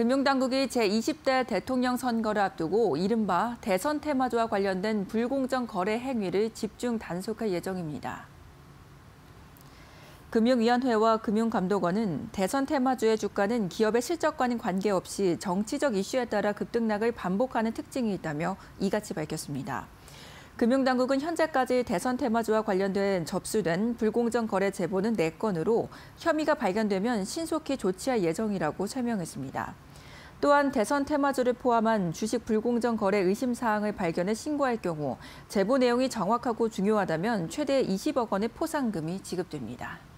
금융당국이 제20대 대통령 선거를 앞두고 이른바 대선 테마주와 관련된 불공정 거래 행위를 집중 단속할 예정입니다. 금융위원회와 금융감독원은 대선 테마주의 주가는 기업의 실적과는 관계없이 정치적 이슈에 따라 급등락을 반복하는 특징이 있다며 이같이 밝혔습니다. 금융당국은 현재까지 대선 테마주와 관련된 접수된 불공정 거래 제보는 4건으로 혐의가 발견되면 신속히 조치할 예정이라고 설명했습니다. 또한 대선 테마주를 포함한 주식 불공정 거래 의심 사항을 발견해 신고할 경우 제보 내용이 정확하고 중요하다면 최대 20억 원의 포상금이 지급됩니다.